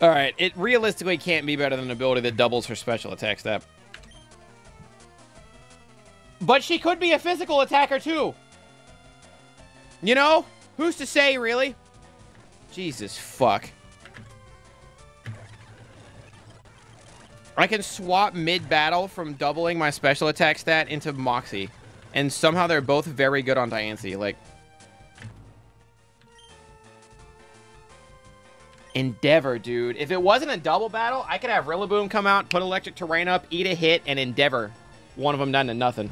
All right, it realistically can't be better than an ability that doubles her special attack step. But she could be a physical attacker too. You know? Who's to say, really? Jesus fuck. I can swap mid-battle from doubling my special attack stat into Moxie. And somehow they're both very good on Diancie. Like, Endeavor, dude. If it wasn't a double battle, I could have Rillaboom come out, put Electric Terrain up, eat a hit, and Endeavor. One of them done to nothing.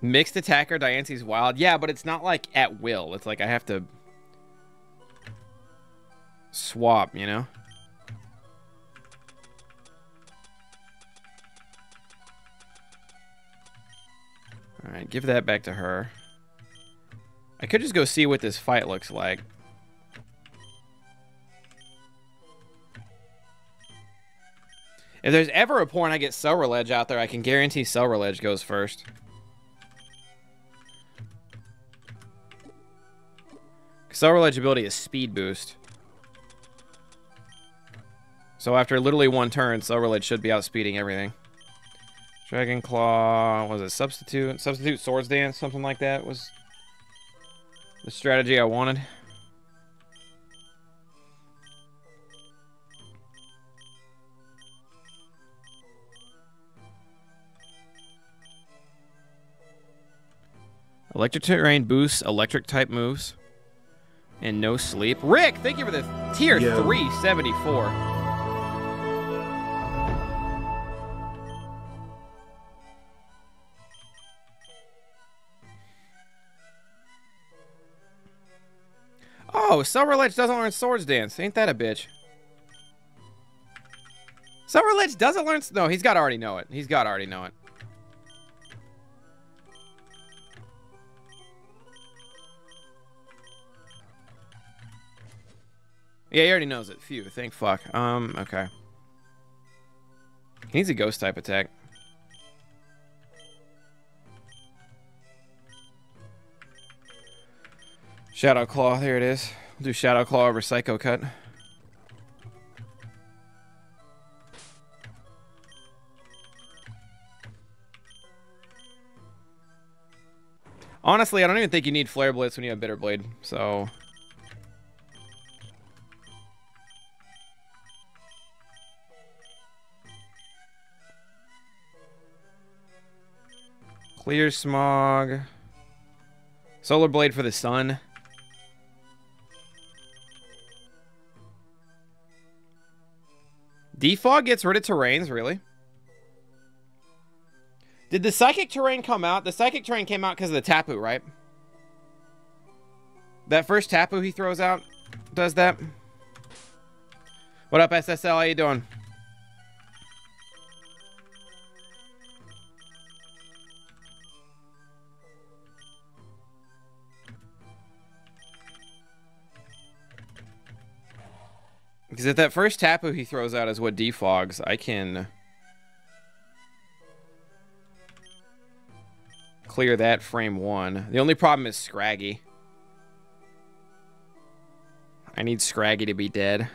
Mixed attacker, Diancie's wild. Yeah, but it's not like at will. It's like I have to swap, you know? Alright, give that back to her. I could just go see what this fight looks like. If there's ever a point I get Ceruledge out there, I can guarantee Ceruledge goes first. Ceruledge ability is speed boost. So after literally one turn, Silverblade should be outspeeding everything. Dragon Claw, was it Substitute? Substitute Swords Dance, something like that was the strategy I wanted. Electric Terrain boosts electric type moves. And no sleep. Rick, thank you for the tier Yo. 374. Oh, Ceruledge doesn't learn Swords Dance. Ain't that a bitch? Ceruledge doesn't learn... No, he's got to already know it. He's got to already know it. Yeah, he already knows it. Phew, thank fuck. Um, okay. He needs a ghost type attack. Shadow Claw, there it is. Do Shadow Claw over Psycho Cut. Honestly, I don't even think you need Flare Blitz when you have Bitter Blade, so... Clear Smog. Solar Blade for the sun. Defog gets rid of terrains, really? Did the Psychic Terrain come out? The Psychic Terrain came out because of the Tapu, right? That first Tapu he throws out does that. What up, SSL? How you doing? Because if that first Tapu he throws out is what defogs, I can clear that frame one. The only problem is Scraggy. I need Scraggy to be dead.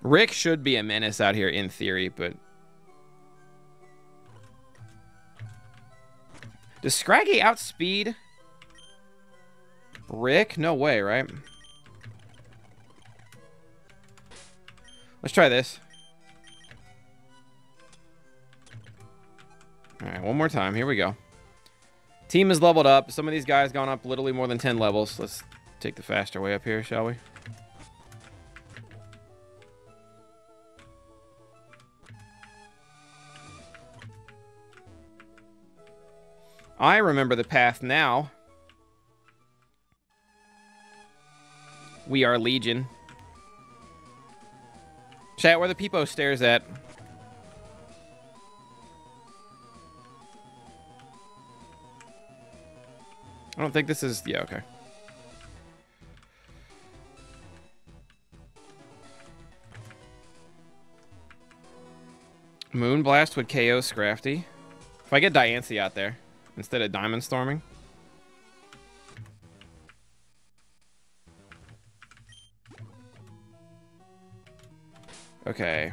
Rick should be a menace out here in theory, but... Does Scraggy outspeed Rick? No way, right? Let's try this. Alright, one more time. Here we go. Team is leveled up. Some of these guys gone up literally more than 10 levels. Let's take the faster way up here, shall we? I remember the path now. We are Legion. Chat, where the peepo stairs at? I don't think this is... Yeah, okay. Moonblast would KO Scrafty. If I get Diancie out there instead of Diamond Storming. Okay.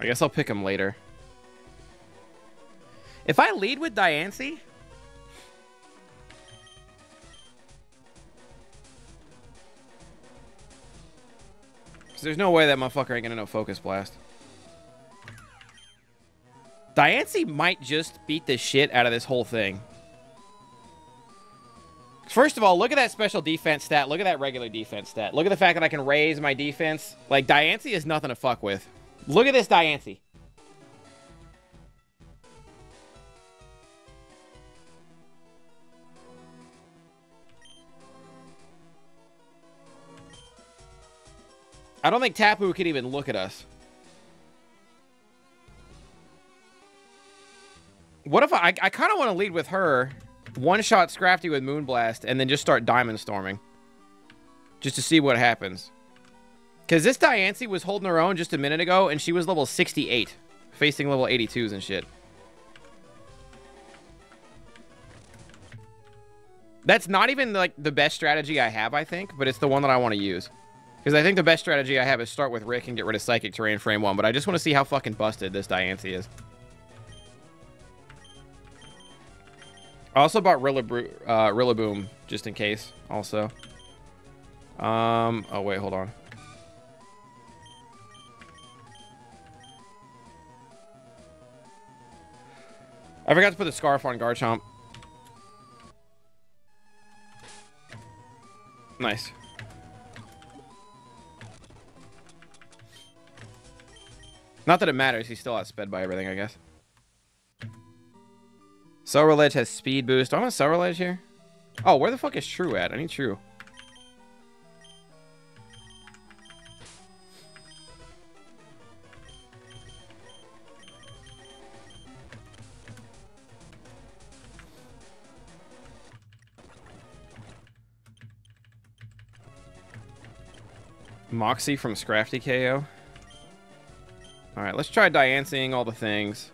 I guess I'll pick him later. If I lead with Diancie... There's no way that motherfucker ain't gonna know Focus Blast. Diancie might just beat the shit out of this whole thing. First of all, look at that special defense stat. Look at that regular defense stat. Look at the fact that I can raise my defense. Like, Diancie is nothing to fuck with. Look at this Diancie. I don't think Tapu could even look at us. What if I... I kind of want to lead with her. One-shot Scrafty with Moonblast, and then just start Diamond Storming. Just to see what happens. Because this Diancie was holding her own just a minute ago, and she was level 68. Facing level 82s and shit. That's not even, like, the best strategy I have, I think, but it's the one that I want to use. Because I think the best strategy I have is start with Rick and get rid of Psychic Terrain frame 1, but I just want to see how fucking busted this Diancie is. I also bought Rillaboom, uh, Rillaboom just in case, also. Um, oh wait, hold on. I forgot to put the scarf on Garchomp. Nice. Not that it matters. He's still outsped by everything, I guess. Sorrel has speed boost. Do I want Sorrel here? Oh, where the fuck is True at? I need True. Moxie from Scrafty KO. Alright, let's try Diancing all the things.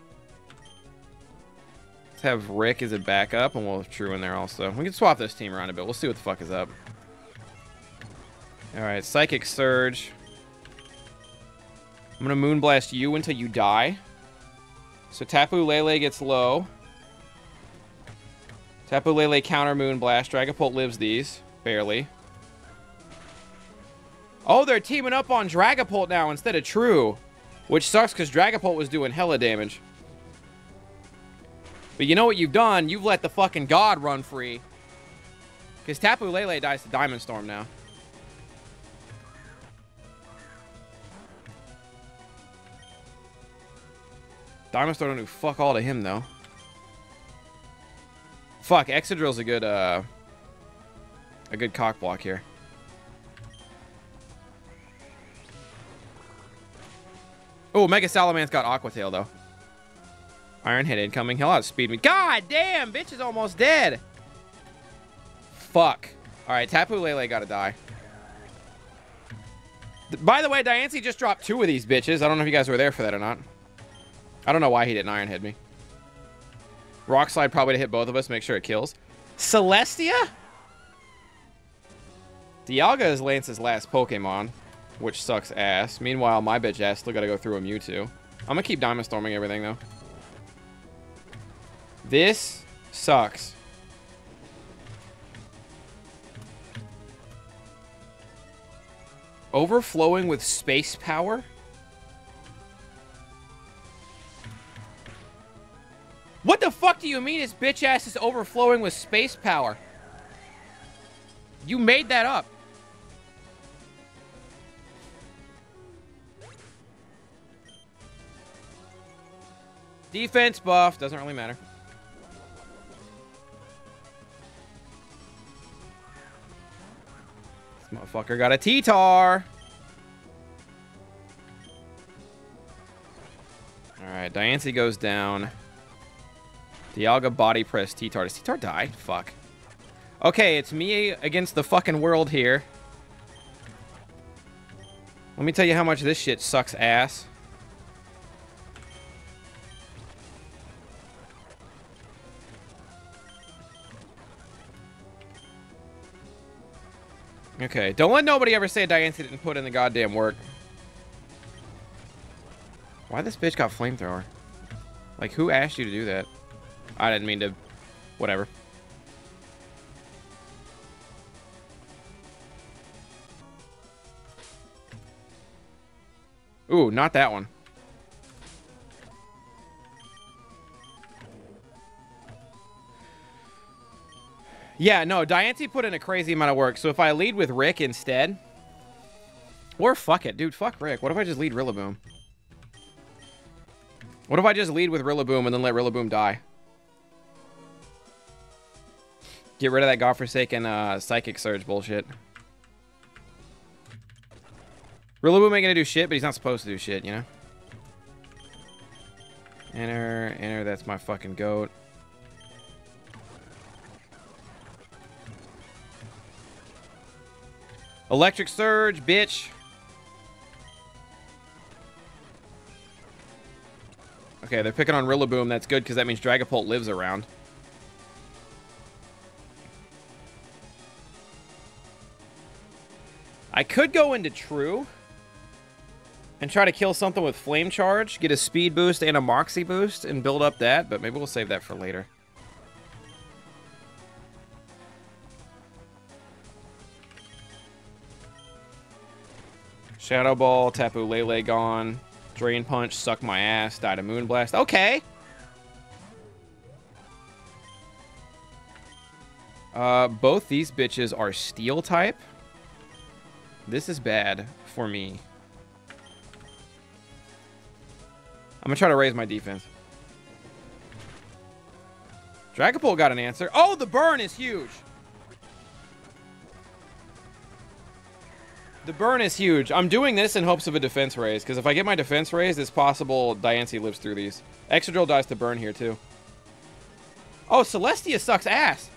Let's have Rick as a backup, and we'll have True in there also. We can swap this team around a bit. We'll see what the fuck is up. Alright, Psychic Surge. I'm going to Moonblast you until you die. So Tapu Lele gets low. Tapu Lele counter Moonblast. Dragapult lives these. Barely. Oh, they're teaming up on Dragapult now instead of True. Which sucks because Dragapult was doing hella damage. But you know what you've done? You've let the fucking god run free. Because Tapu Lele dies to Diamond Storm now. Diamond Storm don't do fuck all to him, though. Fuck, Excadrill's a good, uh... A good cock block here. Oh, Mega Salamence got Aqua Tail, though. Iron Head incoming. He'll outspeed me. God damn, bitch is almost dead. Fuck. All right, Tapu Lele gotta die. By the way, Diancie just dropped two of these bitches. I don't know if you guys were there for that or not. I don't know why he didn't Iron Head me. Rock Slide probably to hit both of us, make sure it kills. Celesteela? Dialga is Lance's last Pokemon which sucks ass. Meanwhile, my bitch ass still gotta go through a Mewtwo. I'm gonna keep Diamond Storming everything, though. This sucks. Overflowing with space power? What the fuck do you mean his bitch ass is overflowing with space power? You made that up. Defense buff. Doesn't really matter. Motherfucker got a T-Tar. Alright, Diancie goes down. Dialga body press T-Tar. Does T-Tar die? Fuck. Okay, it's me against the fucking world here. Let me tell you how much this shit sucks ass. Okay, don't let nobody ever say Diancie didn't put in the goddamn work. Why this bitch got flamethrower? Like, who asked you to do that? I didn't mean to... Whatever. Ooh, not that one. Yeah, no, Diancie put in a crazy amount of work. So if I lead with Rick instead... Or fuck it, dude, fuck Rick. What if I just lead Rillaboom? What if I just lead with Rillaboom and then let Rillaboom die? Get rid of that godforsaken uh, Psychic Surge bullshit. Rillaboom ain't gonna do shit, but he's not supposed to do shit, you know? Enter, enter, that's my fucking goat. Electric Surge, bitch. Okay, they're picking on Rillaboom. That's good because that means Dragapult lives around. I could go into True and try to kill something with Flame Charge, get a speed boost and a Moxie boost, and build up that, but maybe we'll save that for later. Shadow Ball, Tapu Lele gone. Drain Punch, Suck My Ass, Died a Moonblast. Okay. Uh, both these bitches are Steel type. This is bad for me. I'm gonna try to raise my defense. Dragapult got an answer. Oh, the burn is huge. The burn is huge. I'm doing this in hopes of a defense raise, because if I get my defense raised, it's possible Diancie lives through these. Excadrill dies to burn here, too. Oh, Celesteela sucks ass.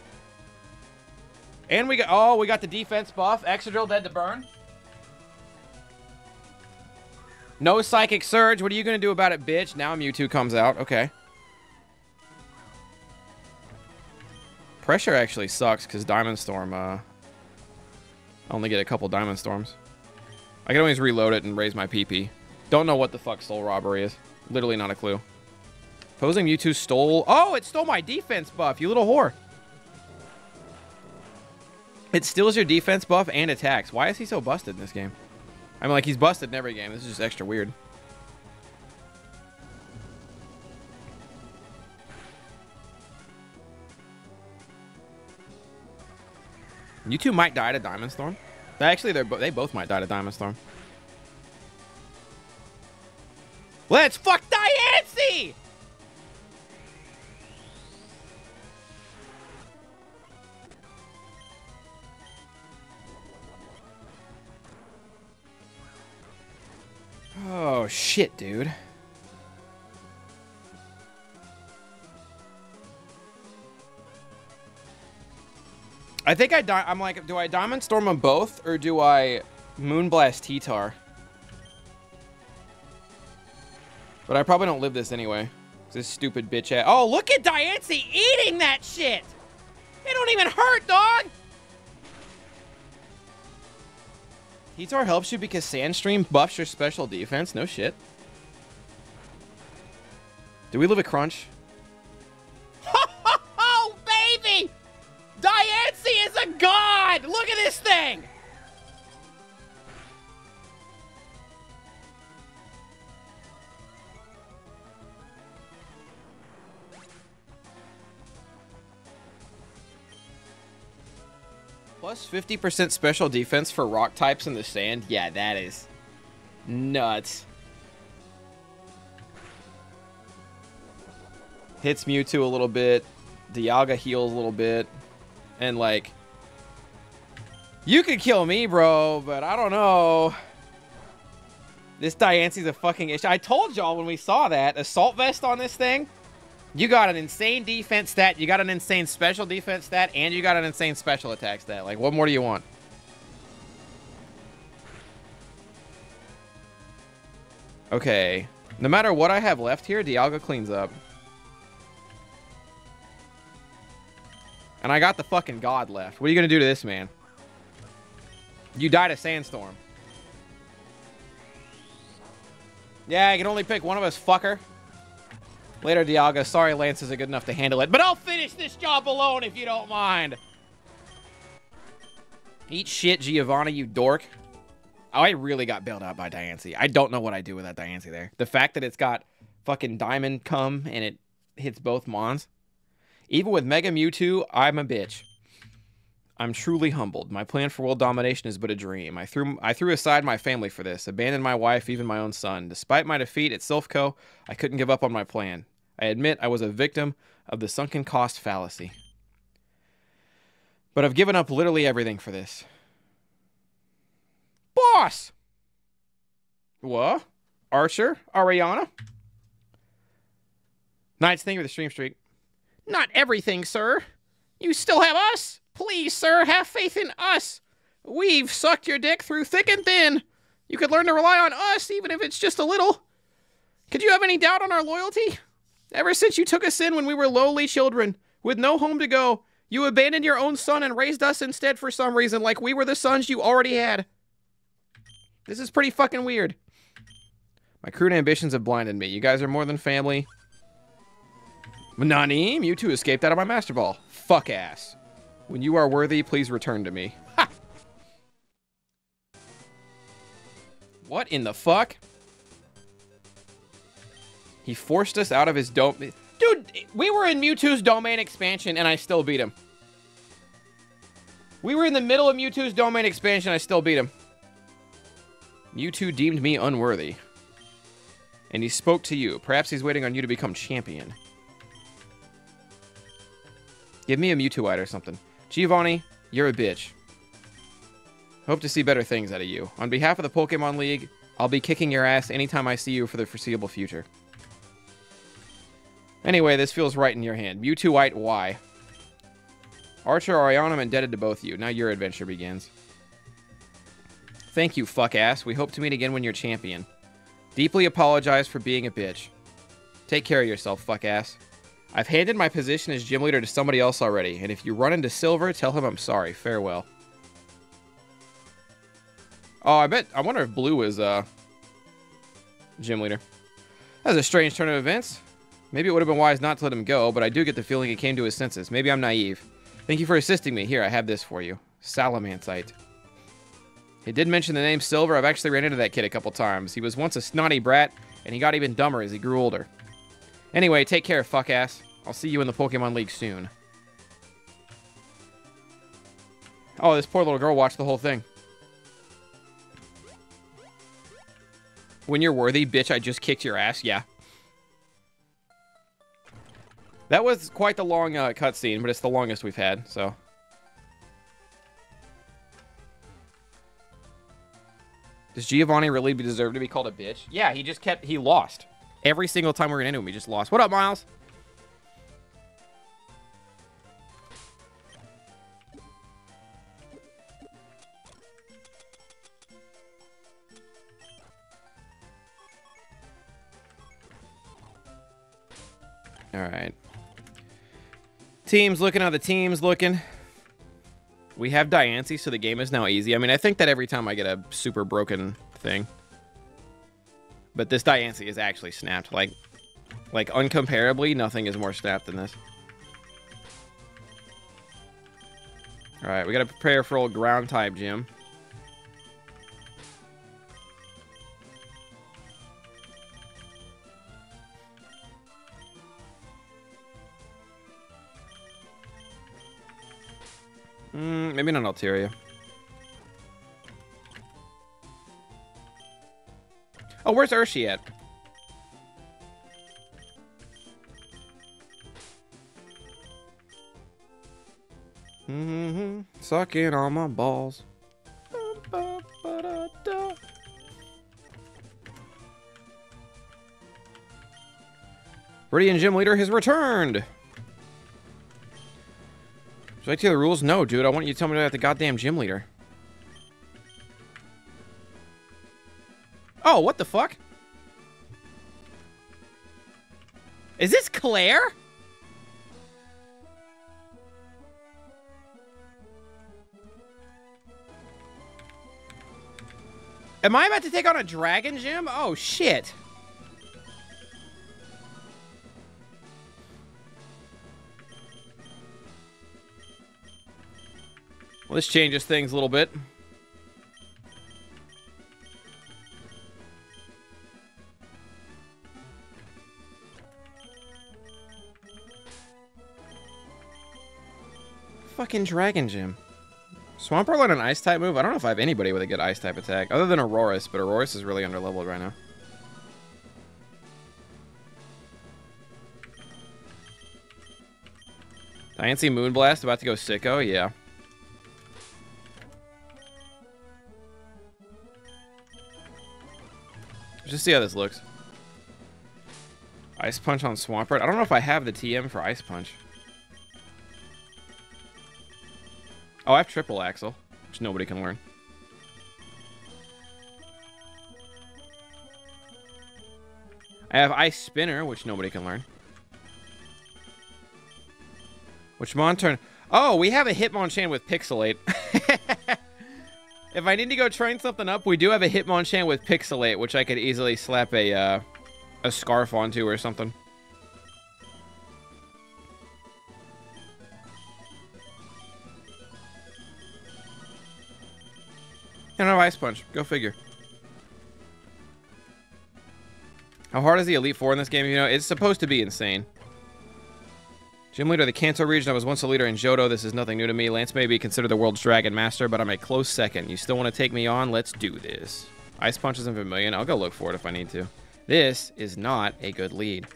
And we got... Oh, we got the defense buff. Excadrill dead to burn. No Psychic Surge. What are you going to do about it, bitch? Now Mewtwo comes out. Okay. Pressure actually sucks, because Diamond Storm, uh... I only get a couple Diamond Storms. I can always reload it and raise my PP. Don't know what the fuck Soul Robbery is. Literally not a clue. Opposing Mewtwo stole... Oh, it stole my defense buff, you little whore. It steals your defense buff and attacks. Why is he so busted in this game? I mean, like, he's busted in every game. This is just extra weird. You two might die to Diamond Storm. Actually, they're they both might die to Diamond Storm. Let's fuck Diancie! Oh, shit, dude. I think I die I'm like, do I Diamond Storm them both, or do I Moonblast T-Tar? But I probably don't live this anyway. This stupid bitch ass. Oh, look at Diancie eating that shit! It don't even hurt, dog! T-Tar helps you because Sandstream buffs your special defense? No shit. Do we live a crunch? Diancie is a god! Look at this thing! Plus 50% special defense for rock types in the sand? Yeah, that is nuts. Hits Mewtwo a little bit. Dialga heals a little bit. And, like... You could kill me, bro, but I don't know. This Diancie's a fucking issue. I told y'all when we saw that. Assault Vest on this thing? You got an insane defense stat, you got an insane special defense stat, and you got an insane special attack stat. Like, what more do you want? Okay. No matter what I have left here, Dialga cleans up. And I got the fucking god left. What are you going to do to this man? You died a sandstorm. Yeah, I can only pick one of us, fucker. Later, Dialga. Sorry, Lance isn't good enough to handle it, but I'll finish this job alone if you don't mind. Eat shit, Giovanni, you dork. Oh, I really got bailed out by Diancie. I don't know what I do with that Diancie there. The fact that it's got fucking Diamond come and it hits both Mons. Even with Mega Mewtwo, I'm a bitch. I'm truly humbled. My plan for world domination is but a dream. I threw I threw aside my family for this, abandoned my wife, even my own son. Despite my defeat at Silph Co, I couldn't give up on my plan. I admit I was a victim of the sunken cost fallacy. But I've given up literally everything for this. Boss! What? Archer? Ariana? Knights, thank you for the stream streak. Not everything, sir. You still have us. Please, sir, have faith in us. We've sucked your dick through thick and thin. You could learn to rely on us, even if it's just a little. Could you have any doubt on our loyalty? Ever since you took us in when we were lowly children, with no home to go, you abandoned your own son and raised us instead for some reason, like we were the sons you already had. This is pretty fucking weird. My crude ambitions have blinded me. You guys are more than family. Nani, Mewtwo escaped out of my Master Ball. Fuck ass. When you are worthy, please return to me. Ha! What in the fuck? He forced us out of his dome. Dude, we were in Mewtwo's domain expansion and I still beat him. We were in the middle of Mewtwo's domain expansion. And I still beat him. Mewtwo deemed me unworthy. And he spoke to you. Perhaps he's waiting on you to become champion. Give me a Mewtwonite or something. Giovanni, you're a bitch. Hope to see better things out of you. On behalf of the Pokemon League, I'll be kicking your ass anytime I see you for the foreseeable future. Anyway, this feels right in your hand. Mewtwonite, why? Archer Ariana, I'm indebted to both of you. Now your adventure begins. Thank you, fuck ass. We hope to meet again when you're champion. Deeply apologize for being a bitch. Take care of yourself, fuck ass. I've handed my position as gym leader to somebody else already, and if you run into Silver, tell him I'm sorry. Farewell. Oh, I bet, I wonder if Blue is, uh, gym leader. That's a strange turn of events. Maybe it would have been wise not to let him go, but I do get the feeling he came to his senses. Maybe I'm naive. Thank you for assisting me. Here, I have this for you. Salamencite. He did mention the name Silver. I've actually ran into that kid a couple times. He was once a snotty brat, and he got even dumber as he grew older. Anyway, take care, fuck ass. I'll see you in the Pokemon League soon. Oh, this poor little girl watched the whole thing. When you're worthy, bitch, I just kicked your ass. Yeah. That was quite the long uh, cutscene, but it's the longest we've had, so... Does Giovanni really deserve to be called a bitch? Yeah, he just kept... He lost. Every single time we ran into him, we just lost. What up, Miles? All right. Teams looking how the team's looking. We have Diancie, so the game is now easy. I mean, I think that every time I get a super broken thing. But this Diancie is actually snapped. Like, like uncomparably, nothing is more snapped than this. Alright, we gotta prepare for old ground type gym. Mm, maybe not Altaria. Oh, where's Urshi at? Mm-hmm. Sucking on my balls. Viridian Gym Leader has returned! Should I tell you the rules? No, dude. I want you to tell me about the goddamn gym leader. Oh, what the fuck? Is this Clair? Am I about to take on a dragon gym? Oh, shit. Well, this changes things a little bit. Fucking Dragon Gym. Swampert on an ice type move? I don't know if I have anybody with a good ice type attack, other than Aurorus, but Aurorus is really underleveled right now. Diancie Moonblast about to go sicko? Yeah. Let's just see how this looks. Ice Punch on Swampert. I don't know if I have the TM for Ice Punch. Oh, I have Triple Axel, which nobody can learn. I have Ice Spinner, which nobody can learn. Which Monturn? Oh, we have a Hitmonchan with Pixelate. if I need to go train something up, we do have a Hitmonchan with Pixelate, which I could easily slap a, uh, a scarf onto or something. I have Ice Punch. Go figure. How hard is the Elite Four in this game? You know, it's supposed to be insane. Gym leader of the Kanto region. I was once a leader in Johto. This is nothing new to me. Lance may be considered the world's Dragon Master, but I'm a close second. You still want to take me on? Let's do this. Ice Punch isn't Vermilion. I'll go look for it if I need to. This is not a good lead.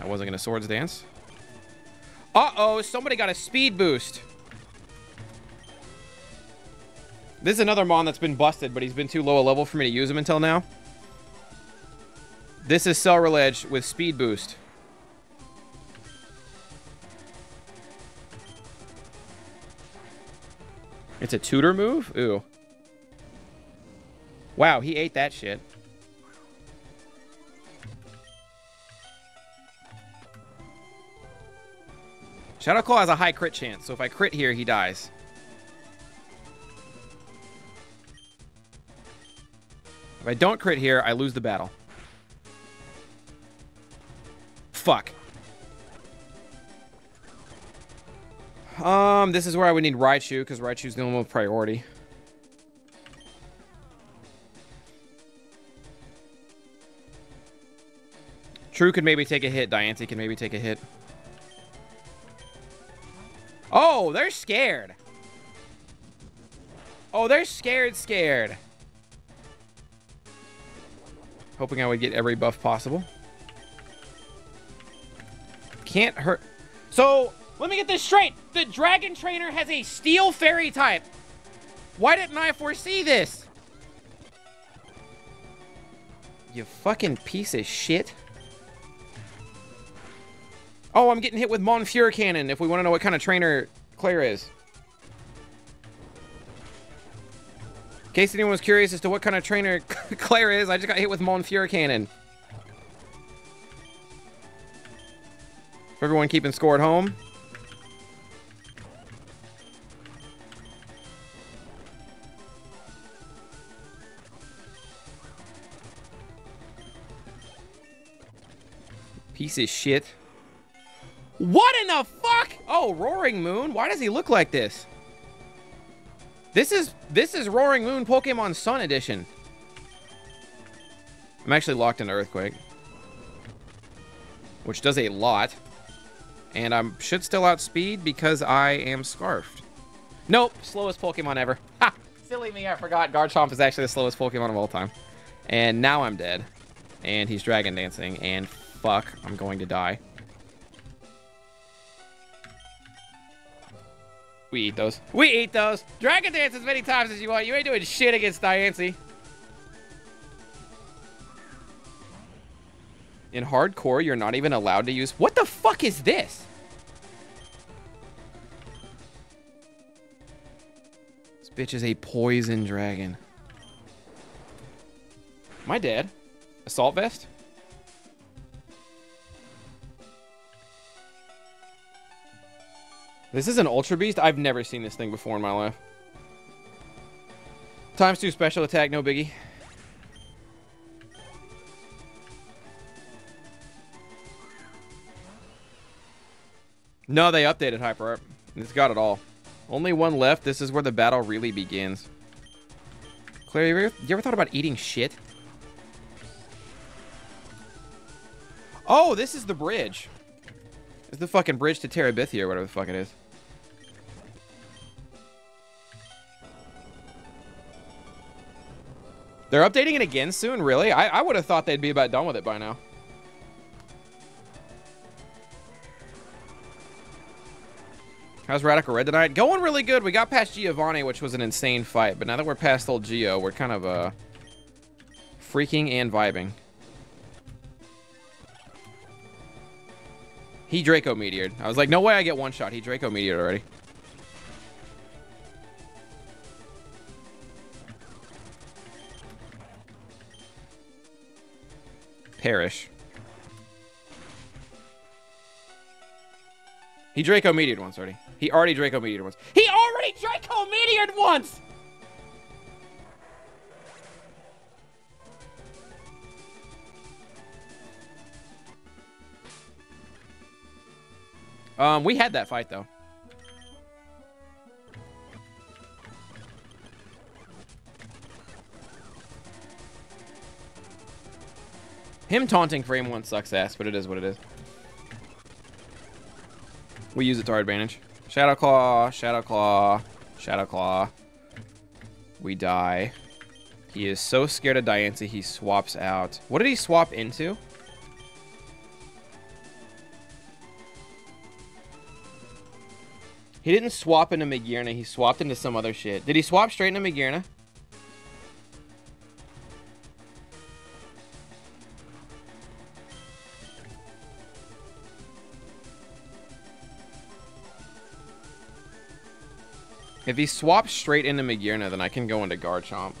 I wasn't going to Swords Dance. Uh-oh, somebody got a speed boost. This is another Mon that's been busted, but he's been too low a level for me to use him until now. This is Ceruledge with speed boost. It's a tutor move? Ooh. Wow, he ate that shit. Shadow Claw has a high crit chance, so if I crit here, he dies. If I don't crit here, I lose the battle. Fuck. Um, this is where I would need Raichu, because Raichu's the one with priority. True could maybe take a hit. Diancie can maybe take a hit. Oh, they're scared. Oh, they're scared, scared. Hoping I would get every buff possible. Can't hurt. So, let me get this straight. The Dragon Trainer has a Steel Fairy type. Why didn't I foresee this? You fucking piece of shit. Oh, I'm getting hit with Monfure Cannon if we want to know what kind of trainer Clair is. Case anyone was curious as to what kind of trainer Clair is, I just got hit with Monfure Cannon. For everyone keeping score at home. Piece of shit. What in the fuck? Oh, Roaring Moon? Why does he look like this? This is this is Roaring Moon Pokemon Sun Edition. I'm actually locked into Earthquake. Which does a lot. And I should still outspeed because I am Scarfed. Nope, slowest Pokemon ever. Ha! Silly me, I forgot Garchomp is actually the slowest Pokemon of all time. And now I'm dead. And he's Dragon Dancing, and fuck, I'm going to die. We eat those. We eat those. Dragon dance as many times as you want. You ain't doing shit against Diancie. In hardcore, you're not even allowed to use... What the fuck is this? This bitch is a poison dragon. Am I dead? Assault vest? This is an Ultra Beast? I've never seen this thing before in my life. Times two special attack, no biggie. No, they updated Hyper Art. It's got it all. Only one left. This is where the battle really begins. Clair, you ever, you ever thought about eating shit? Oh, this is the bridge. It's the fucking bridge to Terabithia or whatever the fuck it is. They're updating it again soon? Really? I, I would have thought they'd be about done with it by now. How's Radical Red tonight? Going really good. We got past Giovanni, which was an insane fight. But now that we're past old Geo, we're kind of uh, freaking and vibing. He Draco Meteored. I was like, no way I get one shot. He Draco Meteored already. Perish. He Draco Meteored once already. He already Draco Meteored once. He already Draco Meteored once! Um, we had that fight, though. Him taunting frame one sucks ass, but it is what it is. We use it to our advantage. Shadow Claw, Shadow Claw, Shadow Claw. We die. He is so scared of Diancie, he swaps out. What did he swap into? He didn't swap into Magearna, he swapped into some other shit. Did he swap straight into Magearna? If he swaps straight into Magearna, then I can go into Garchomp.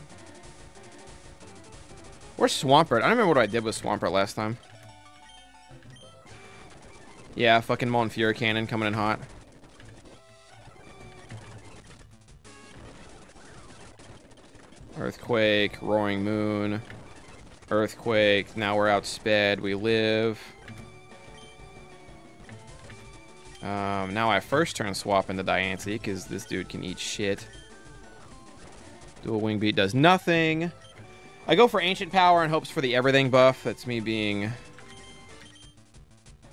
Or Swampert. I don't remember what I did with Swampert last time. Yeah, fucking Monferno Cannon coming in hot. Earthquake, Roaring Moon, Earthquake. Now we're outsped. We live. Um, now I first turn swap into Diancie because this dude can eat shit. Dual Wing Beat does nothing. I go for Ancient Power in hopes for the everything buff. That's me being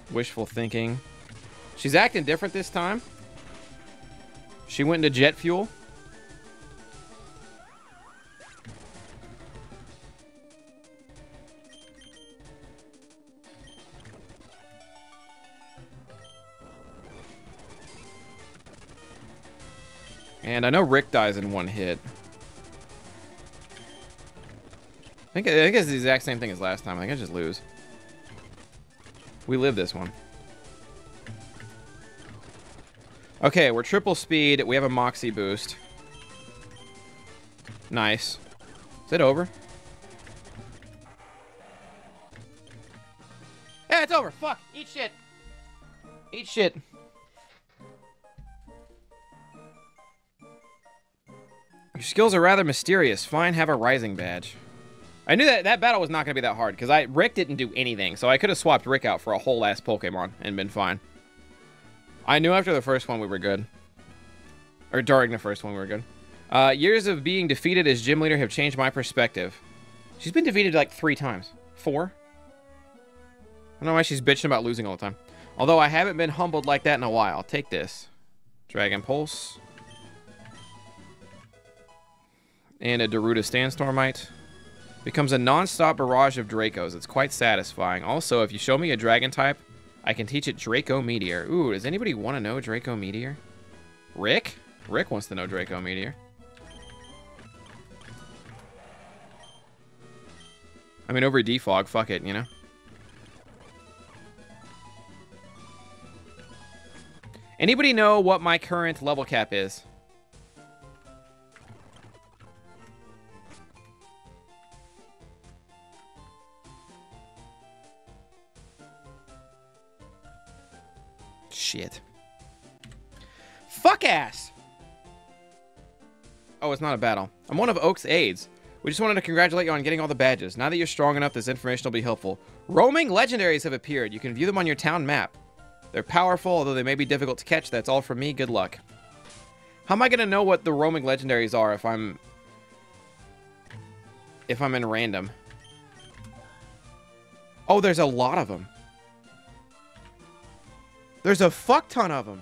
wishful thinking. She's acting different this time. She went into Jet Fuel. And I know Rick dies in one hit. I think, I think it's the exact same thing as last time. I think I just lose. We live this one. Okay, we're triple speed. We have a Moxie boost. Nice. Is it over? Yeah, it's over. Fuck. Eat shit. Eat shit. Skills are rather mysterious. Fine, have a rising badge. I knew that that battle was not going to be that hard, because I Rick didn't do anything, so I could have swapped Rick out for a whole ass Pokemon and been fine. I knew after the first one we were good. Or during the first one we were good. Uh, years of being defeated as gym leader have changed my perspective. She's been defeated like three times. Four? I don't know why she's bitching about losing all the time. Although I haven't been humbled like that in a while. Take this. Dragon Pulse. And a Daruda Sandstormite. Becomes a non-stop barrage of Dracos. It's quite satisfying. Also, if you show me a dragon type, I can teach it Draco Meteor. Ooh, does anybody want to know Draco Meteor? Rick? Rick wants to know Draco Meteor. I mean, over defog, fuck it, you know? Anybody know what my current level cap is? Shit. Fuck ass! Oh, it's not a battle. I'm one of Oak's aides. We just wanted to congratulate you on getting all the badges. Now that you're strong enough, this information will be helpful. Roaming legendaries have appeared. You can view them on your town map. They're powerful, although they may be difficult to catch. That's all from me. Good luck. How am I going to know what the roaming legendaries are if I'm... If I'm in random? Oh, there's a lot of them. There's a fuck ton of them.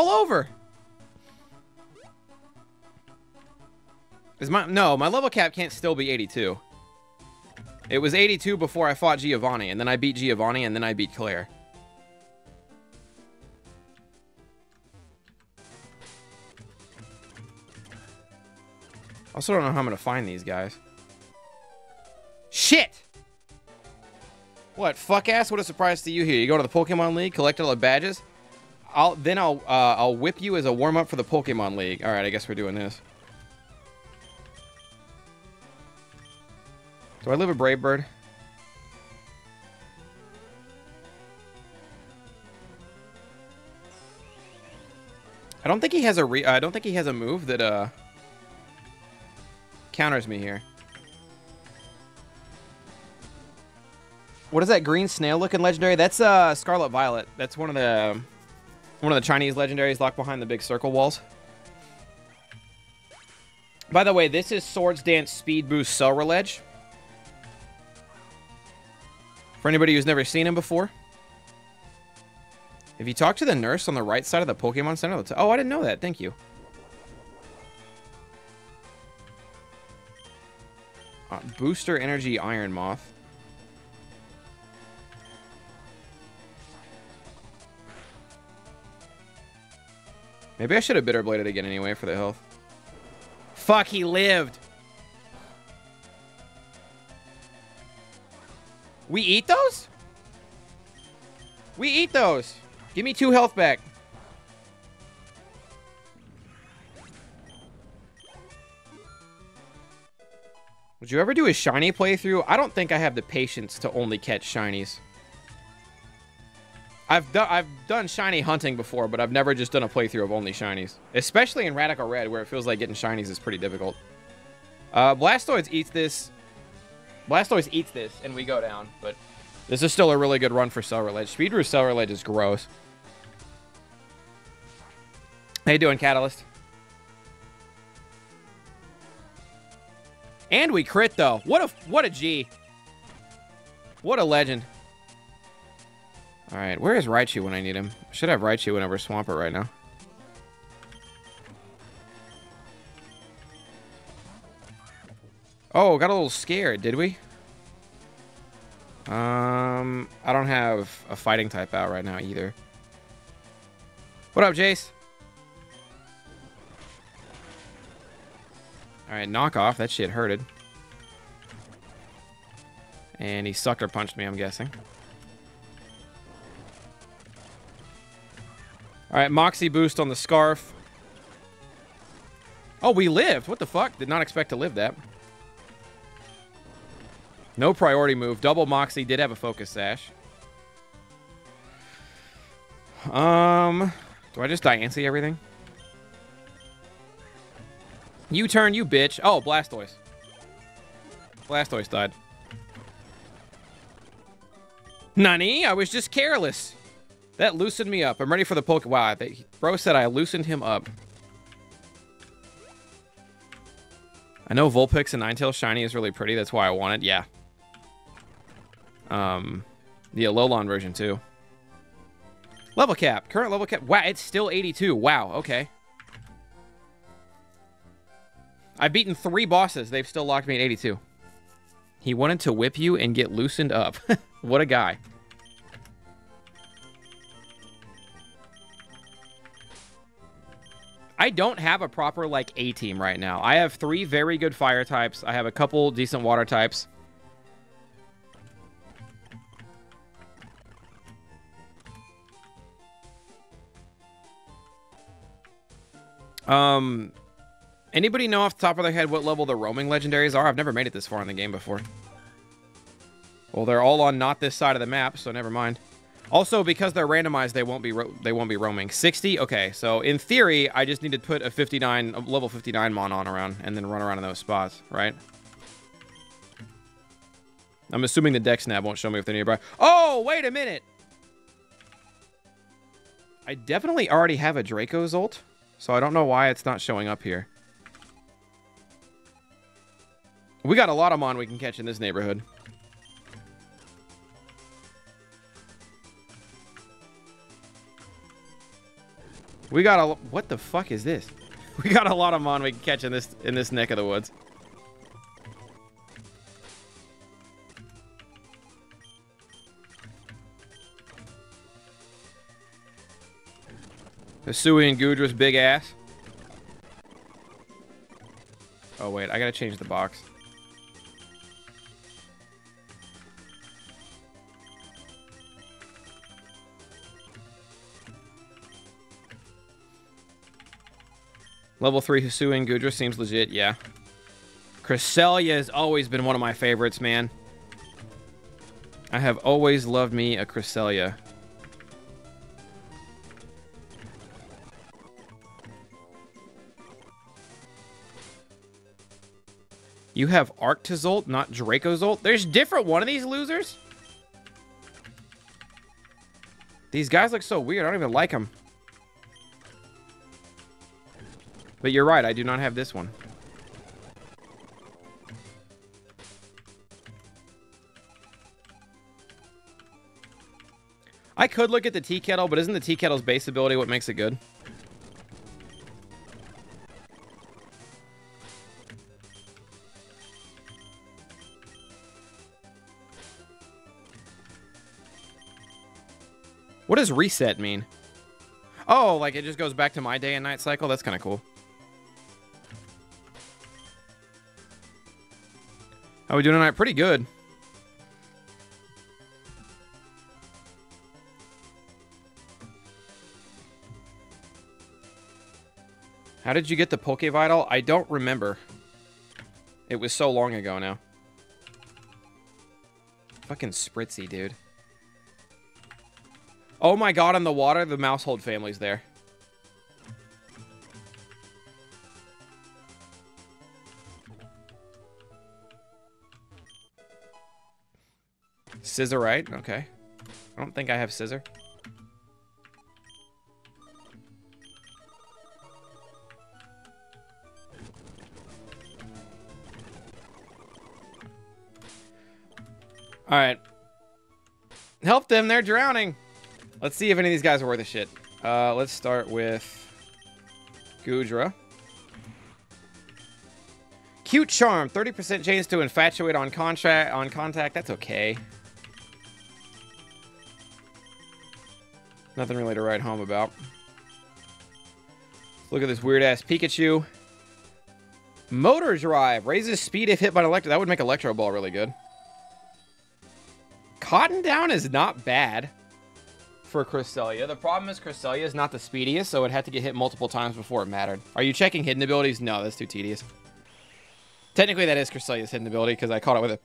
All over. Is my no, my level cap can't still be 82. It was 82 before I fought Giovanni, and then I beat Giovanni, and then I beat Clair. Also don't know how I'm gonna find these guys. Shit! What, fuck ass? What a surprise to you here. You go to the Pokemon League, collect all the badges, I'll then I'll uh, I'll whip you as a warm up for the Pokemon League. All right, I guess we're doing this. Do I live a Brave Bird? I don't think he has a re I don't think he has a move that uh counters me here. What is that green snail looking legendary? That's uh Scarlet Violet. That's one of the one of the Chinese legendaries locked behind the big circle walls. By the way, this is Swords Dance Speed Boost Ceruledge. For anybody who's never seen him before. If you talk to the nurse on the right side of the Pokemon Center, oh, I didn't know that. Thank you. Uh, booster Energy Iron Moth. Maybe I should have Bitter Bladed again anyway for the health. Fuck, he lived. We eat those? We eat those. Give me two health back. Would you ever do a shiny playthrough? I don't think I have the patience to only catch shinies. I've done I've done shiny hunting before, but I've never just done a playthrough of only shinies. Especially in Radical Red, where it feels like getting shinies is pretty difficult. Uh, Blastoise eats this. Blastoise eats this, and we go down. But this is still a really good run for Ceruledge. Speedroo Ceruledge is gross. How you doing, Catalyst? And we crit though. What a what a G. What a legend. Alright, where is Raichu when I need him? Should have Raichu whenever Swampert right now. Oh, got a little scared, did we? Um, I don't have a fighting type out right now either. What up, Jace? Alright, knock off. That shit hurted. And he sucker punched me, I'm guessing. All right, Moxie boost on the Scarf. Oh, we lived. What the fuck? Did not expect to live that. No priority move. Double Moxie did have a Focus Sash. Um, do I just Diancie everything? You turn, you bitch. Oh, Blastoise. Blastoise died. Nani? I was just careless. That loosened me up. I'm ready for the poke. Wow, they, bro said I loosened him up. I know Vulpix and Ninetales Shiny is really pretty. That's why I want it. Yeah. Um, the Alolan version too. Level cap. Current level cap. Wow, it's still 82. Wow, okay. I've beaten three bosses. They've still locked me at 82. He wanted to whip you and get loosened up. what a guy. I don't have a proper, like, A-team right now. I have three very good fire types. I have a couple decent water types. Um, anybody know off the top of their head what level the roaming legendaries are? I've never made it this far in the game before. Well, they're all on not this side of the map, so never mind. Also, because they're randomized, they won't be they won't be roaming. 60? Okay, so in theory, I just need to put a 59, a level 59 mon on around, and then run around in those spots, right? I'm assuming the DexNav won't show me if they're nearby. Oh, wait a minute! I definitely already have a Dracozolt, so I don't know why it's not showing up here. We got a lot of mon we can catch in this neighborhood. We got a what the fuck is this? We got a lot of mon we can catch in this in this neck of the woods. Hisuian Goodra's big ass. Oh wait, I gotta change the box. Level 3 Hisuian Goodra seems legit, yeah. Cresselia has always been one of my favorites, man. I have always loved me a Cresselia. You have Arctozolt, not Dracozolt? There's different one of these losers? These guys look so weird. I don't even like them. But you're right, I do not have this one. I could look at the tea kettle, but isn't the tea kettle's base ability what makes it good? What does reset mean? Oh, like it just goes back to my day and night cycle? That's kind of cool. How we doing tonight? Pretty good. How did you get the Poke Vial? I don't remember. It was so long ago now. Fucking spritzy, dude. Oh my god, in the water, the Maushold family's there. Scizor, right? Okay. I don't think I have Scizor. Alright. Help them, they're drowning. Let's see if any of these guys are worth a shit. Uh, let's start with Goodra. Cute charm, 30% chance to infatuate on contract on contact. That's okay. Nothing really to write home about. Look at this weird-ass Pikachu. Motor Drive. Raises speed if hit by an Electro. That would make Electro Ball really good. Cotton Down is not bad for Cresselia. The problem is Cresselia is not the speediest, so it had to get hit multiple times before it mattered. Are you checking hidden abilities? No, that's too tedious. Technically, that is Cresselia's hidden ability because I caught it with a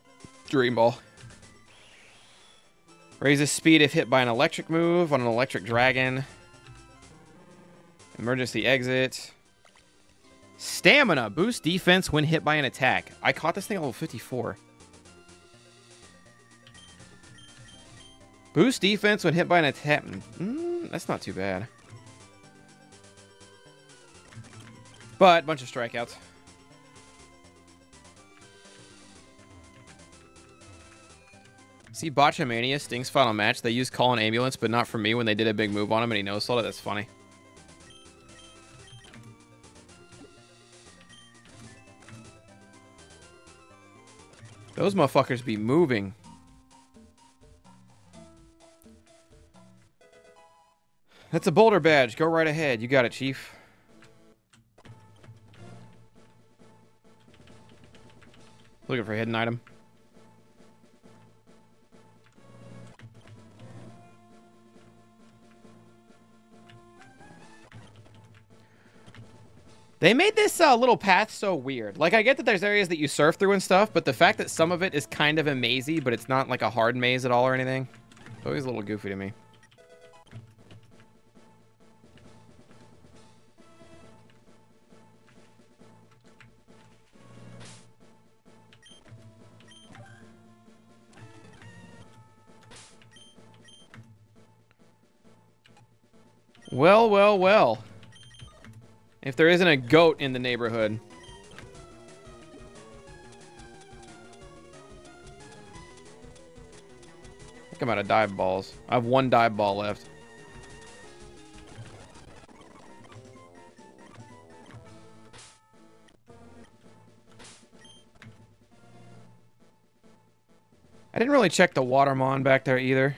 Dream Ball. Raises speed if hit by an electric move on an electric dragon. Emergency exit. Stamina. Boost defense when hit by an attack. I caught this thing at level 54. Boost defense when hit by an attack. Mm, that's not too bad. But, bunch of strikeouts. See, Botchamania, Sting's final match, they used Call an Ambulance, but not for me when they did a big move on him and he knows all that. That's funny. Those motherfuckers be moving. That's a boulder badge. Go right ahead. You got it, Chief. Looking for a hidden item. They made this uh, little path so weird. Like, I get that there's areas that you surf through and stuff, but the fact that some of it is kind of a mazy, but it's not like a hard maze at all or anything, it's always a little goofy to me. Well, well, well. If there isn't a goat in the neighborhood. I think I'm out of dive balls. I have one dive ball left. I didn't really check the watermon back there either.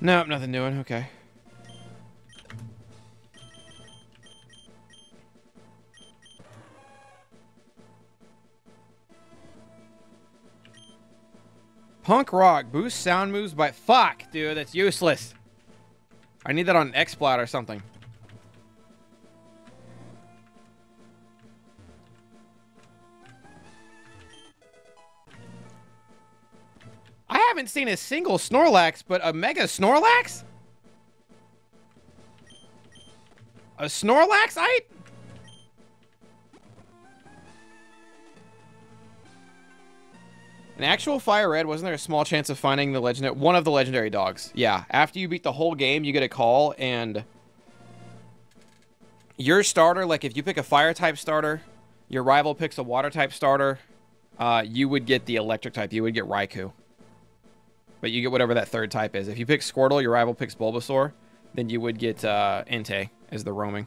Nope, nothing doing. Okay. Punk rock. Boost sound moves by... Fuck, dude. That's useless. I need that on XSplat or something. Haven't seen a single Snorlax, but a Mega Snorlax? A Snorlaxite? An actual Fire Red, wasn't there a small chance of finding the legendary, one of the legendary dogs? Yeah, after you beat the whole game, you get a call, and your starter, like if you pick a Fire type starter, your rival picks a Water type starter, uh, you would get the Electric type. You would get Raikou. But you get whatever that third type is. If you pick Squirtle, your rival picks Bulbasaur, then you would get uh, Entei as the roaming.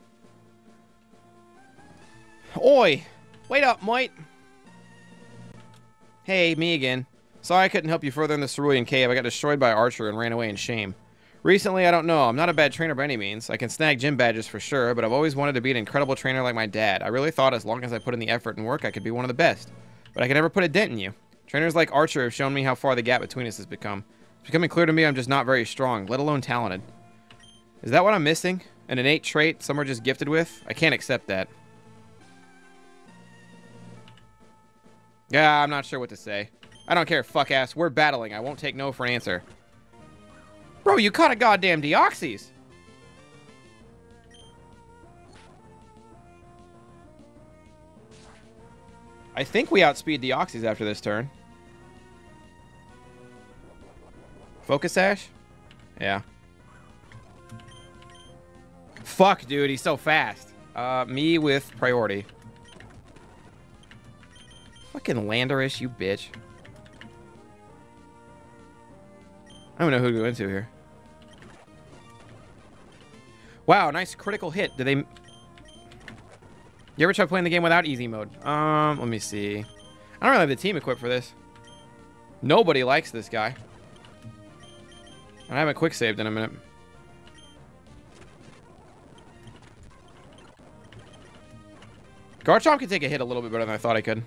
Oi! Wait up, mate! Hey, me again. Sorry I couldn't help you further in the Cerulean Cave. I got destroyed by Archer and ran away in shame. Recently, I don't know. I'm not a bad trainer by any means. I can snag gym badges for sure, but I've always wanted to be an incredible trainer like my dad. I really thought as long as I put in the effort and work, I could be one of the best. But I could never put a dent in you. Trainers like Archer have shown me how far the gap between us has become. It's becoming clear to me I'm just not very strong, let alone talented. Is that what I'm missing? An innate trait some are just gifted with? I can't accept that. Yeah, I'm not sure what to say. I don't care, fuck ass. We're battling. I won't take no for an answer. Bro, you caught a goddamn Deoxys. I think we outspeed Deoxys after this turn. Focus Sash? Yeah. Fuck, dude. He's so fast. Uh, me with priority. Fucking Landorus, you bitch. I don't know who to go into here. Wow, nice critical hit. Did they... You ever try playing the game without easy mode? Um, let me see. I don't really have the team equipped for this. Nobody likes this guy. I haven't quick saved in a minute. Garchomp can take a hit a little bit better than I thought I could.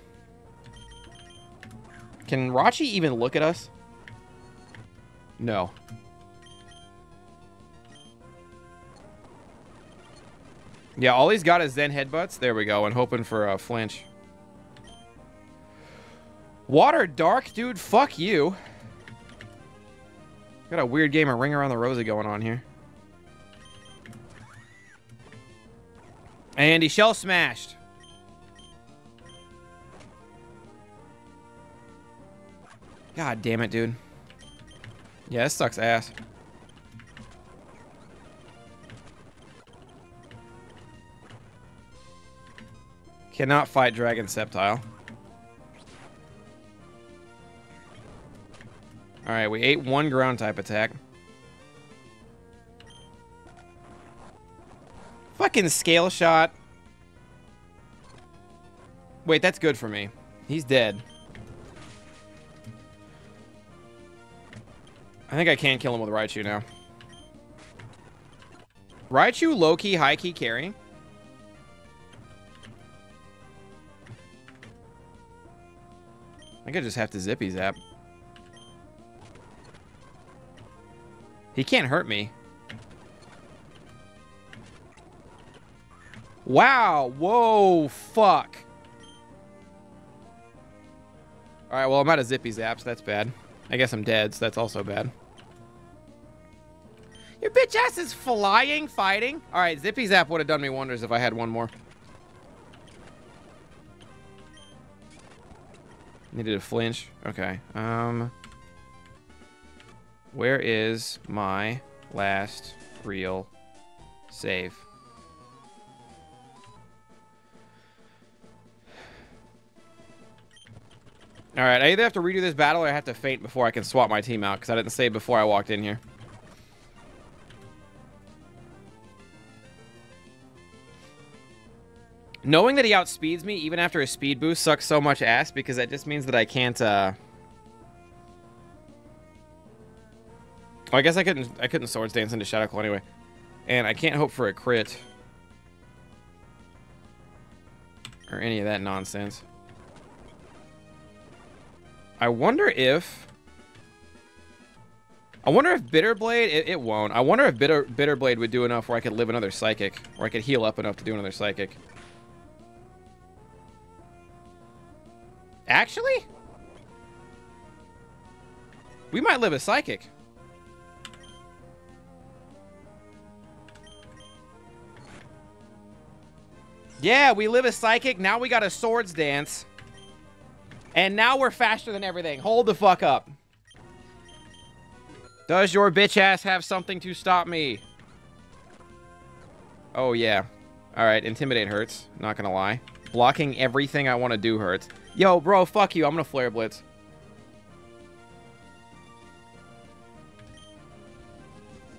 Can Rachi even look at us? No. Yeah, all he's got is Zen headbutts. There we go, and hoping for a flinch. Water Dark, dude, fuck you. Got a weird game of Ring Around the Rosie going on here. And he shell smashed. God damn it, dude. Yeah, this sucks ass. Cannot fight Dragon Sceptile. Alright, we ate one ground type attack. Fucking scale shot. Wait, that's good for me. He's dead. I think I can kill him with Raichu now. Raichu low-key, high-key carrying. I think I just have to zippy zap. He can't hurt me. Wow. Whoa. Fuck. Alright, well, I'm out of zippy zaps. That's bad. I guess I'm dead, so that's also bad. Your bitch ass is flying, fighting. Alright, zippy zap would have done me wonders if I had one more. Needed a flinch. Okay. Um... Where is my last real save? Alright, I either have to redo this battle or I have to faint before I can swap my team out, because I didn't save before I walked in here. Knowing that he outspeeds me, even after a speed boost, sucks so much ass, because that just means that I can't, uh... I guess I couldn't I couldn't Swords Dance into Shadow Claw anyway. And I can't hope for a crit. Or any of that nonsense. I wonder if... I wonder if Bitterblade... It, it won't. I wonder if Bitter, Bitterblade would do enough where I could live another Psychic. Or I could heal up enough to do another Psychic. Actually? We might live a Psychic. Yeah, we live a psychic. Now we got a swords dance. And now we're faster than everything. Hold the fuck up. Does your bitch ass have something to stop me? Oh, yeah. Alright, intimidate hurts. Not gonna lie. Blocking everything I want to do hurts. Yo, bro, fuck you. I'm gonna flare blitz.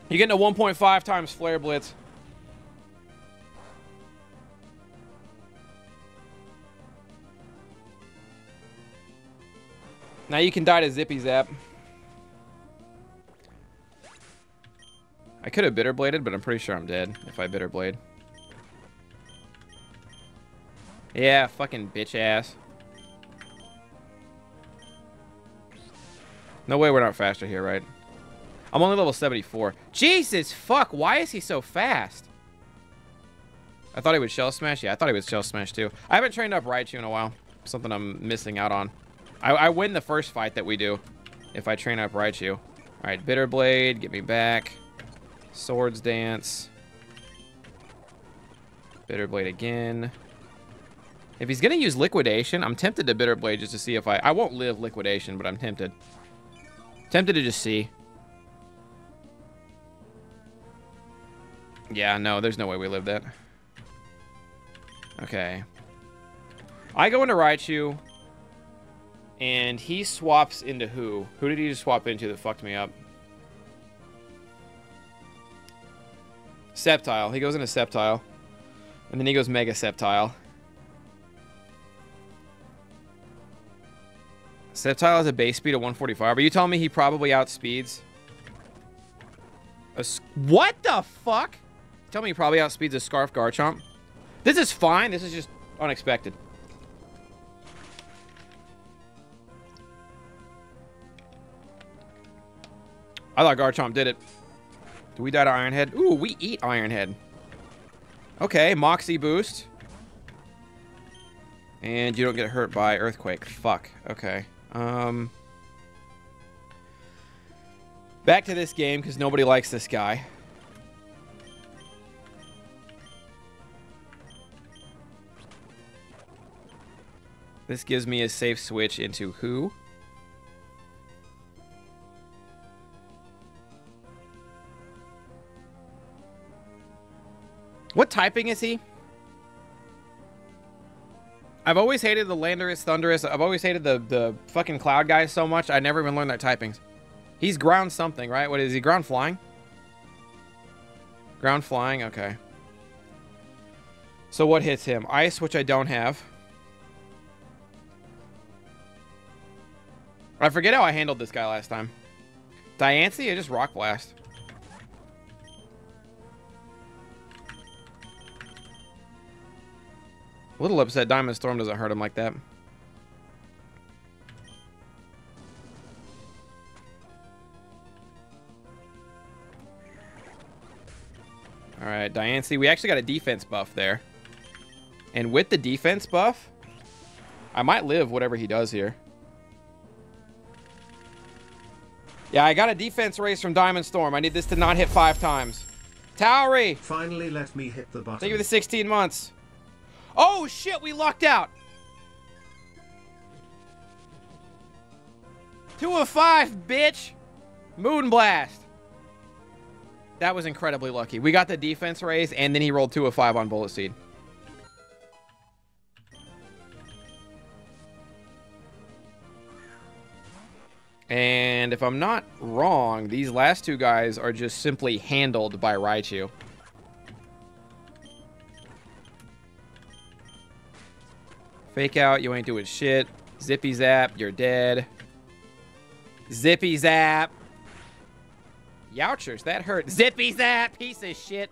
You're getting a 1.5 times flare blitz. Now you can die to Zippy Zap. I could have Bitter Bladed, but I'm pretty sure I'm dead if I Bitter Blade. Yeah, fucking bitch ass. No way we're not faster here, right? I'm only level 74. Jesus, fuck, why is he so fast? I thought he would Shell Smash? Yeah, I thought he would Shell Smash too. I haven't trained up Raichu in a while. Something I'm missing out on. I, I win the first fight that we do if I train up Raichu. All right, Bitter Blade, get me back. Swords Dance. Bitter Blade again. If he's to use Liquidation, I'm tempted to Bitter Blade just to see if I... I won't live Liquidation, but I'm tempted. Tempted to just see. Yeah, no, there's no way we live that. Okay. I go into Raichu. And he swaps into who? Who did he just swap into that fucked me up? Sceptile. He goes into Sceptile. And then he goes Mega Sceptile. Septile has a base speed of 145. Are you telling me he probably outspeeds? what the fuck? Tell me he probably outspeeds a Scarf Garchomp? This is fine. This is just unexpected. I thought Garchomp did it. Do we die to Ironhead? Ooh, we eat Ironhead. Okay, Moxie boost. And you don't get hurt by Earthquake. Fuck. Okay. Um... Back to this game, because nobody likes this guy. This gives me a safe switch into who? What typing is he? I've always hated the Landorus, Thundurus. I've always hated the, the fucking Cloud guys so much. I never even learned their typings. He's ground something, right? What is he? Ground flying? Ground flying? Okay. So what hits him? Ice, which I don't have. I forget how I handled this guy last time. Diancie or just Rock Blast? A little upset Diamond Storm doesn't hurt him like that. All right, Diancie. We actually got a defense buff there. And with the defense buff, I might live whatever he does here. Yeah, I got a defense raise from Diamond Storm. I need this to not hit five times. Towery! Finally let me hit the button. Thank you for the 16 months. Oh, shit, we lucked out. Two of five, bitch. Moonblast. That was incredibly lucky. We got the defense raise, and then he rolled two of five on Bullet Seed. And if I'm not wrong, these last two guys are just simply handled by Raichu. Fake out, you ain't doing shit. Zippy Zap, you're dead. Zippy Zap. Youchers, that hurt. Zippy Zap, piece of shit.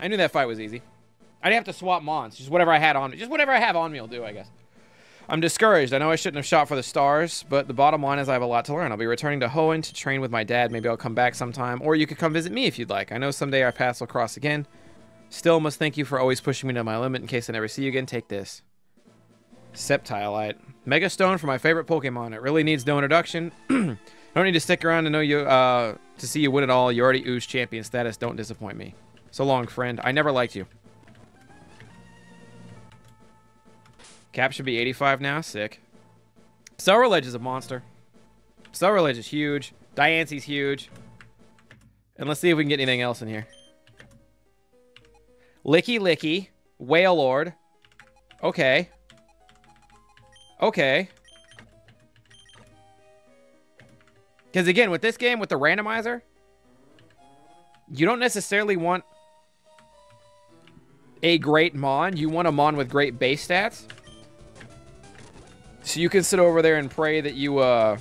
I knew that fight was easy. I didn't have to swap Mons. Just whatever I had on me. Just whatever I have on me will do, I guess. I'm discouraged. I know I shouldn't have shot for the stars, but the bottom line is I have a lot to learn. I'll be returning to Hoenn to train with my dad. Maybe I'll come back sometime, or you could come visit me if you'd like. I know someday our paths will cross again. Still must thank you for always pushing me to my limit. In case I never see you again, take this. Sceptilite. Mega Stone for my favorite Pokemon. It really needs no introduction. Don't need to stick around to know you uh, to see you win it all. You already ooze champion status. Don't disappoint me. So long, friend. I never liked you. Cap should be 85 now. Sick. Ceruledge is a monster. Ceruledge is huge. Diancie's huge. And let's see if we can get anything else in here. Lickilicky. Wailord. Okay. Okay. Because again, with this game, with the randomizer, you don't necessarily want a great Mon. You want a Mon with great base stats. So you can sit over there and pray that you, uh...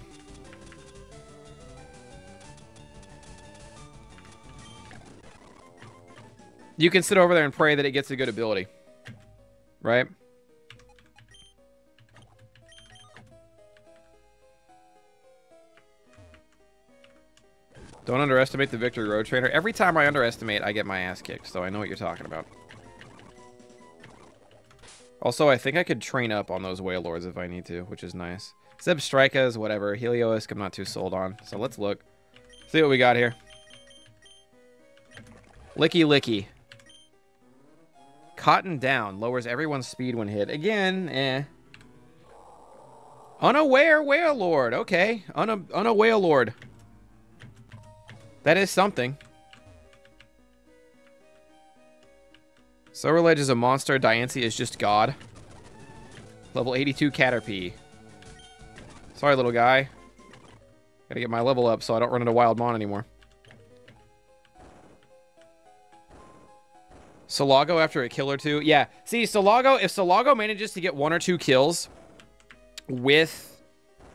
You can sit over there and pray that it gets a good ability. Right? Don't underestimate the Victory Road Trainer. Every time I underestimate, I get my ass kicked, so I know what you're talking about. Also, I think I could train up on those Wailords if I need to, which is nice. Zebstrika whatever. Heliolisk, I'm not too sold on. So let's look. See what we got here. Lickilicky. Cotton down. Lowers everyone's speed when hit. Again, eh. Unaware Wailord. Okay. Una unaware Lord. That is something. Ceruledge is a monster. Diancie is just God. Level 82 Caterpie. Sorry, little guy. Gotta get my level up so I don't run into Wild Mon anymore. Solago after a kill or two. Yeah. See, Solago, if Solago manages to get one or two kills with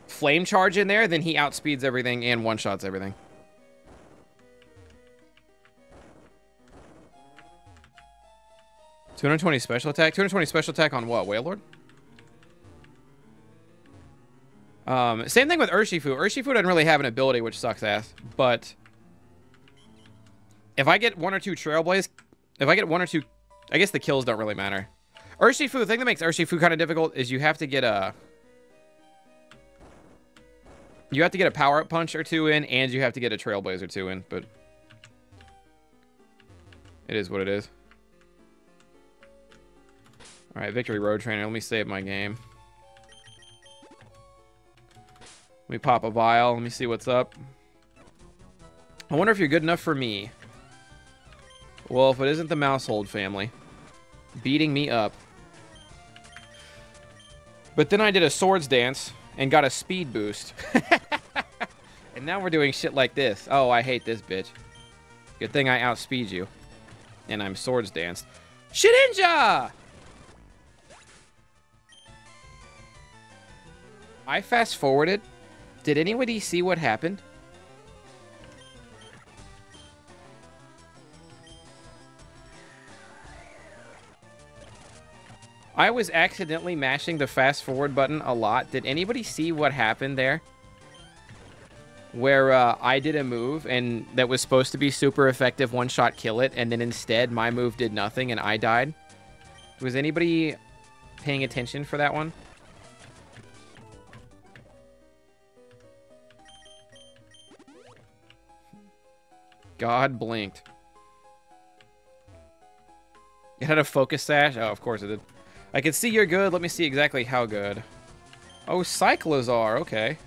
Flame Charge in there, then he outspeeds everything and one-shots everything. 220 special attack? 220 special attack on what? Wailord? Um, same thing with Urshifu. Urshifu doesn't really have an ability, which sucks ass. But if I get one or two Trailblaze, if I get one or two, I guess the kills don't really matter. Urshifu, the thing that makes Urshifu kind of difficult is you have to get a, you have to get a power-up punch or two in, and you have to get a Trailblazer two in, but it is what it is. All right, Victory Road Trainer. Let me save my game. Let me pop a vial. Let me see what's up. I wonder if you're good enough for me. Well, if it isn't the Maushold family beating me up. But then I did a swords dance and got a speed boost. and now we're doing shit like this. Oh, I hate this bitch. Good thing I outspeed you. And I'm swords danced. Shedinja! I fast forwarded Did anybody see what happened? I was accidentally mashing the fast forward button a lot. Did anybody see what happened there? Where uh, I did a move and that was supposed to be super effective one shot kill it, and then instead my move did nothing and I died. Was anybody paying attention for that one? God blinked. It had a focus sash? Oh, of course it did. I can see you're good. Let me see exactly how good. Oh, Cyclizar. Okay.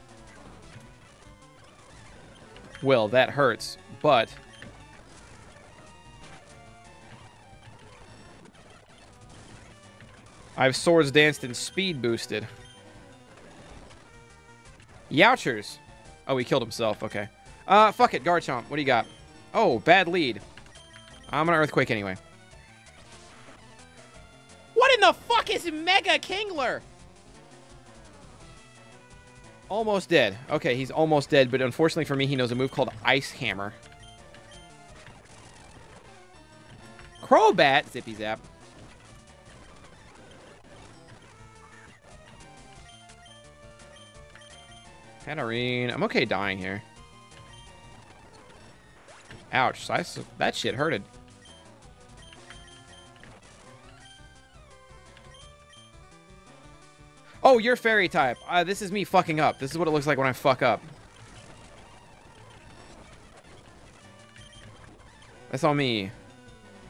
Well, that hurts, but... I've Swords Danced and Speed boosted. Youchers. Oh, he killed himself. Okay. Uh, fuck it. Garchomp. What do you got? Oh, bad lead. I'm gonna Earthquake anyway. In the fuck is Mega Kingler? Almost dead. Okay, he's almost dead, but unfortunately for me, he knows a move called Ice Hammer. Crobat, Zippy Zap. Katarine. I'm okay dying here. Ouch. That shit hurted. Oh, you're fairy type. Uh, this is me fucking up. This is what it looks like when I fuck up. That's all me.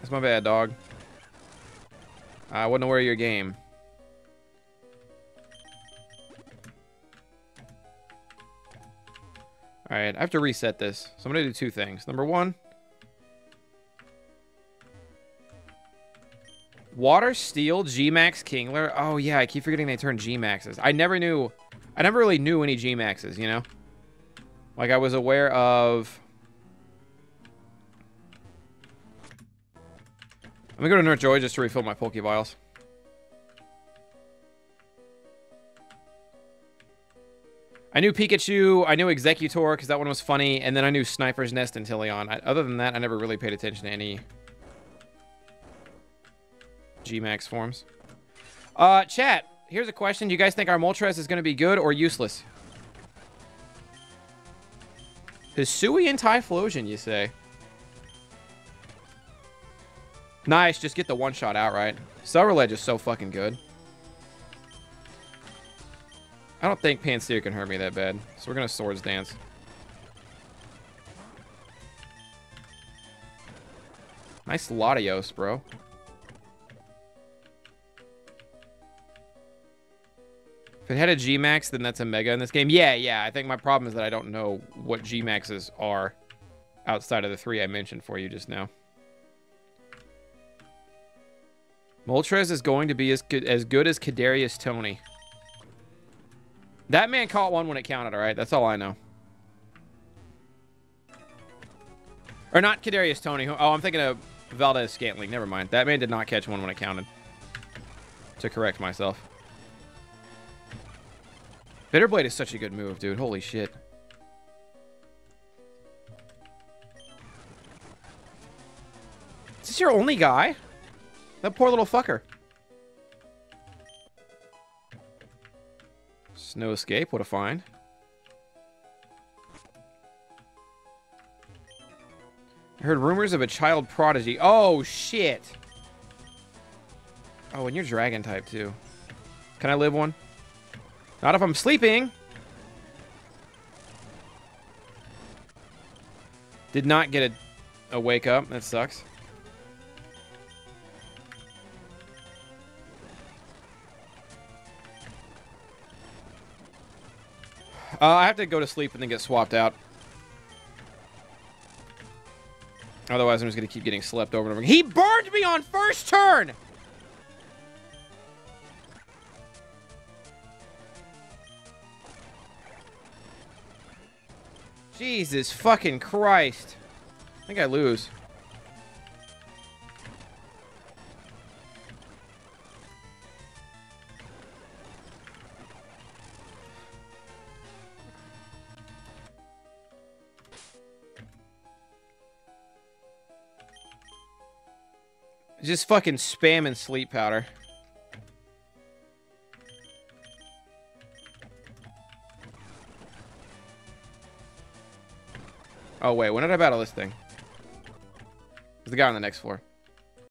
That's my bad, dog. I wasn't aware of your game. Alright, I have to reset this. So I'm going to do two things. Number one. Water, Steel, G-Max, Kingler. Oh, yeah, I keep forgetting they turn G-Maxes. I never knew... I never really knew any G-Maxes, you know? Like, I was aware of... I'm gonna go to Nurse Joy just to refill my Pokevials. I knew Pikachu, I knew Exeggutor, because that one was funny, and then I knew Sniper's Nest and Tillion. I, other than that, I never really paid attention to any G-Max forms. Uh, chat, here's a question. Do you guys think our Moltres is going to be good or useless? Hisuian Typhlosion, you say? Nice, just get the one-shot outright. Ceruledge is so fucking good. I don't think Pansear can hurt me that bad. So we're going to Swords Dance. Nice Latios, bro. If it had a G-Max, then that's a Mega in this game. Yeah, yeah. I think my problem is that I don't know what G-Maxes are outside of the three I mentioned for you just now. Moltres is going to be as good as, good as Kadarius Toney. That man caught one when it counted, all right? That's all I know. Or not Kadarius Toney. Oh, I'm thinking of Valdes-Scantling. Never mind. That man did not catch one when it counted. To correct myself. Bitterblade is such a good move, dude. Holy shit. Is this your only guy? That poor little fucker. Snow Escape, what a find. I heard rumors of a child prodigy. Oh, shit. Oh, and you're dragon type, too. Can I live one? Not if I'm sleeping. Did not get a, a wake up. That sucks. Uh, I have to go to sleep and then get swapped out. Otherwise, I'm just going to keep getting slept over and over. again. He burned me on first turn! Jesus fucking Christ. I think I lose. Just fucking spamming sleep powder. Oh, wait. When did I battle this thing? There's the guy on the next floor.